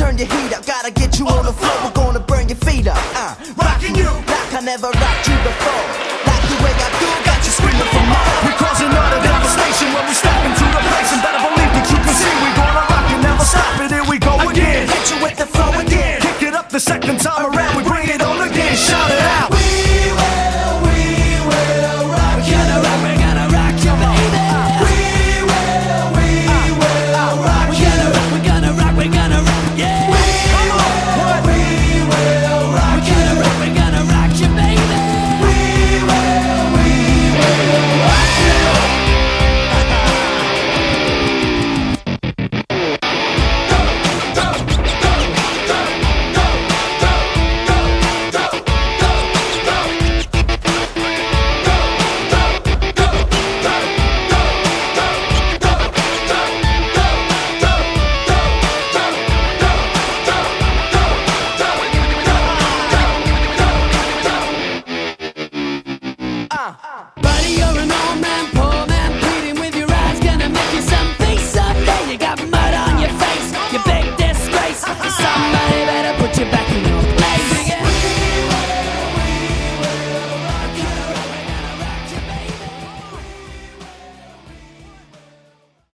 turn your heat up. Gotta get you on the floor. We're gonna burn your feet up. Uh, rocking you like I never rocked you before. Like the way I do, got you screaming for more. We're causing all the devastation when we step into the place. And better believe that you can see we gonna rock it. Never stop it. Here we go again. again. Hit you with the flow again. Kick it up the second time. you're an old man.